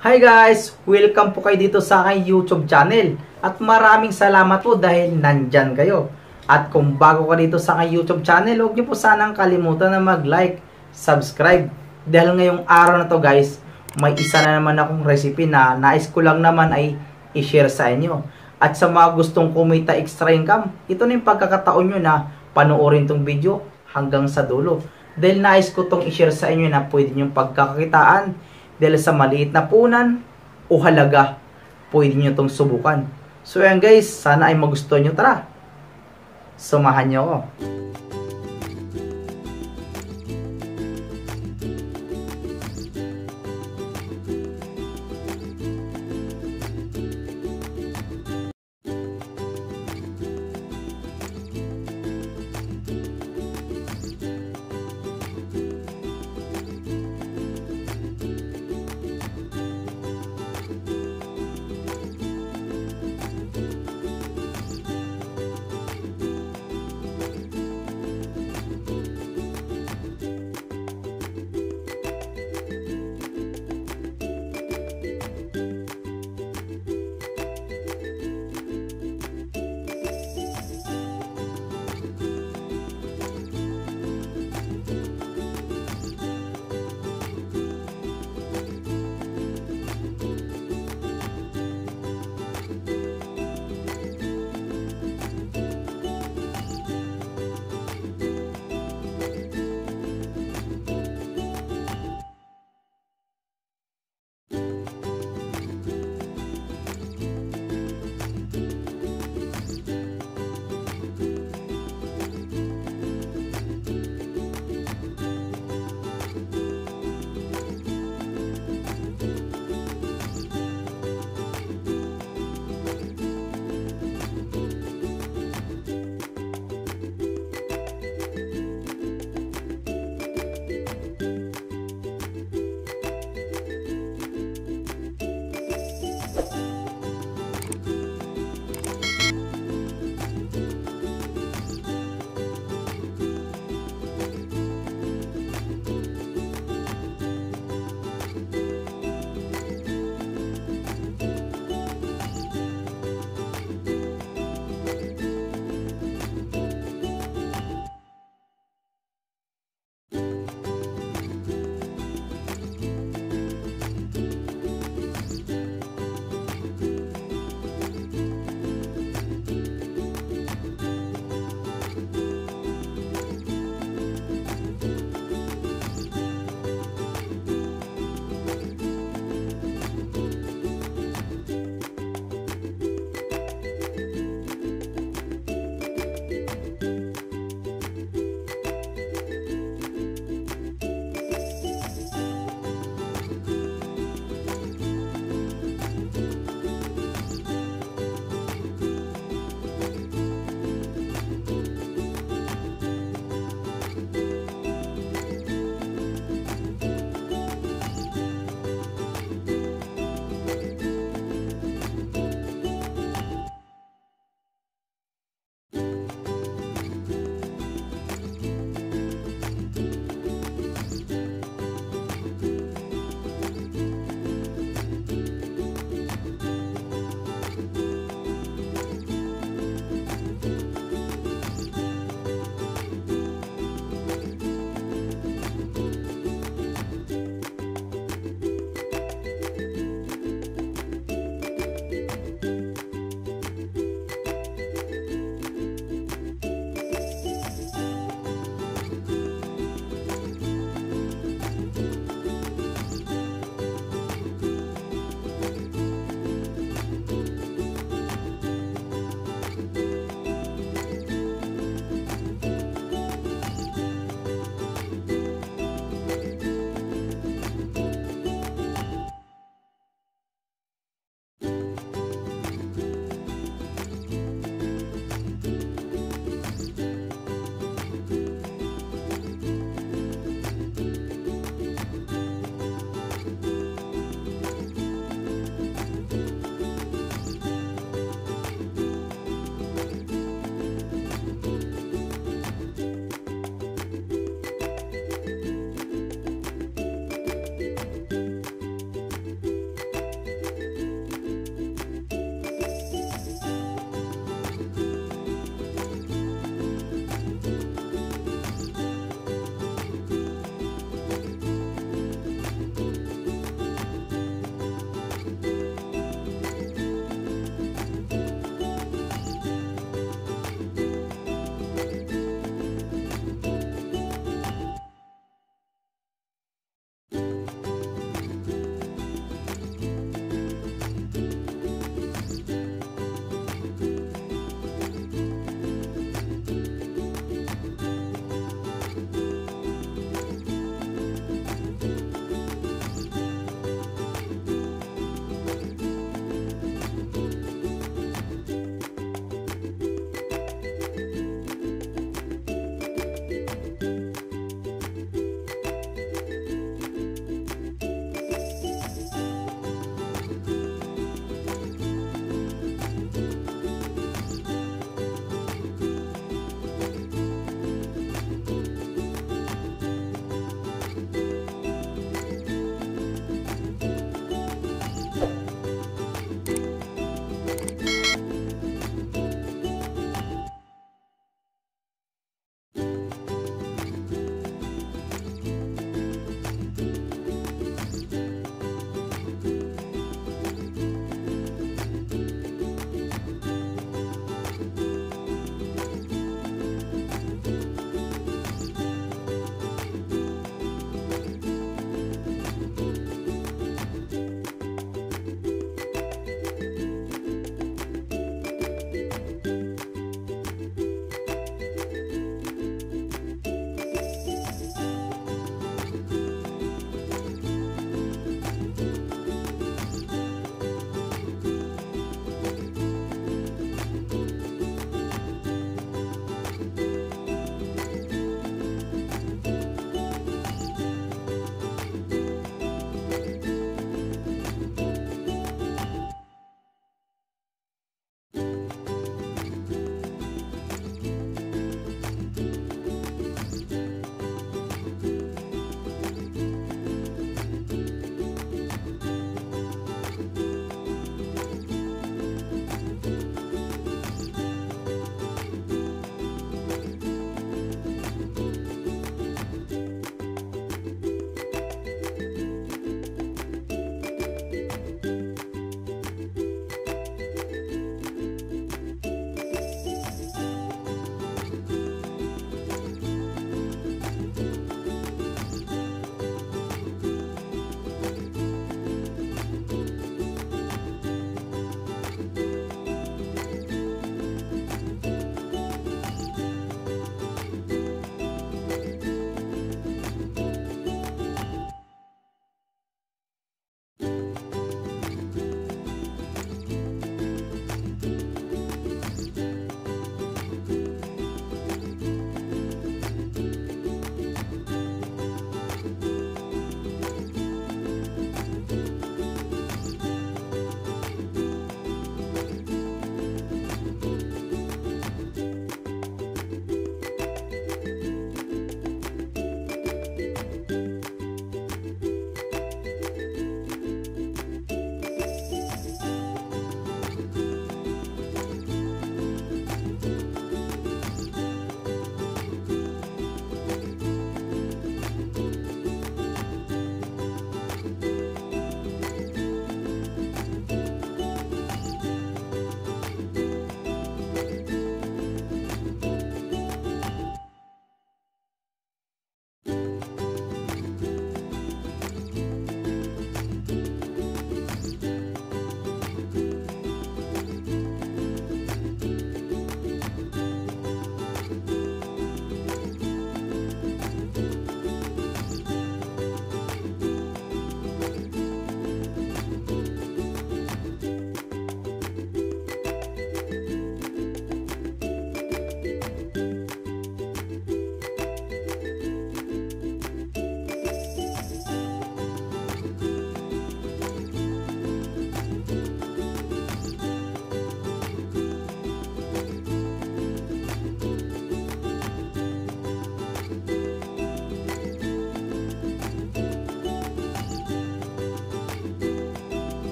Hi guys! Welcome po kayo dito sa aking YouTube channel. At maraming salamat po dahil nandyan kayo. At kung bago ka dito sa aking YouTube channel, huwag niyo po sanang kalimutan na mag-like, subscribe. Dahil ngayong araw na to guys, may isa na naman akong recipe na nais ko lang naman ay i-share sa inyo. At sa mga gustong kumita extra income, ito na yung pagkakataon nyo na panoorin tong video hanggang sa dulo. Dahil nais ko tong i-share sa inyo na pwede nyo pagkakakitaan dahil sa maliit na punan o halaga, pwede nyo itong subukan. So yan guys, sana ay magustuhan nyo. Tara, sumahan nyo ako.